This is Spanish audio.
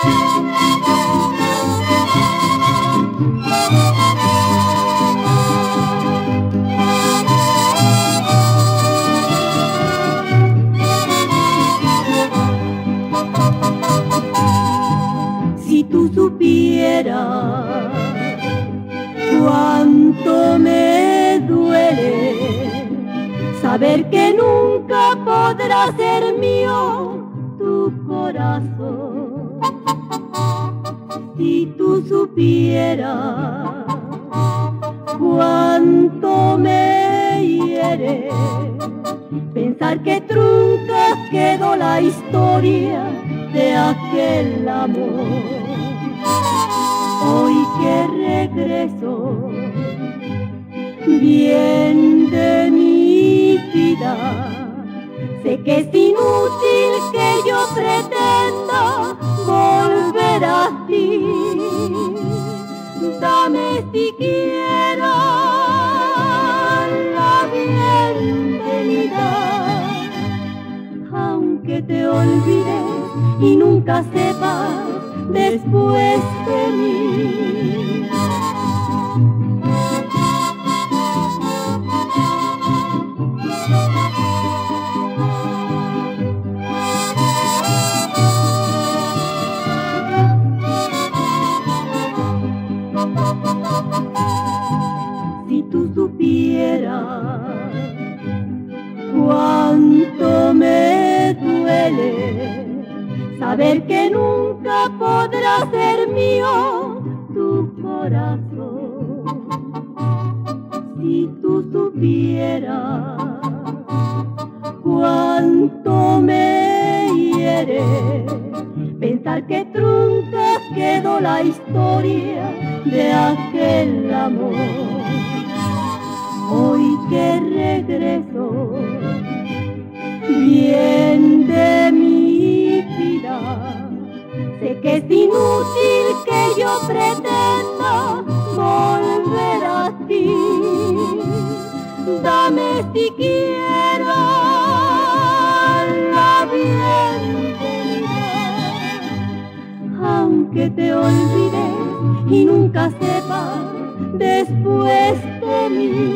Si tú supieras cuánto me duele saber que nunca podrá ser mío tu corazón. Supieras cuánto me hiere pensar que trunca quedó la historia de aquel amor. Hoy que regreso, bien de mi vida, sé que es inútil que yo pretenda Dame siquiera la bienvenida, aunque te olvides y nunca sepas después de cuánto me duele saber que nunca podrá ser mío tu corazón. Si tú supieras cuánto me hiere pensar que trunca quedó la historia de aquel amor. Que es inútil que yo pretenda volver a ti. Dame siquiera la bienvenida, aunque te olvides y nunca sepas después de mí.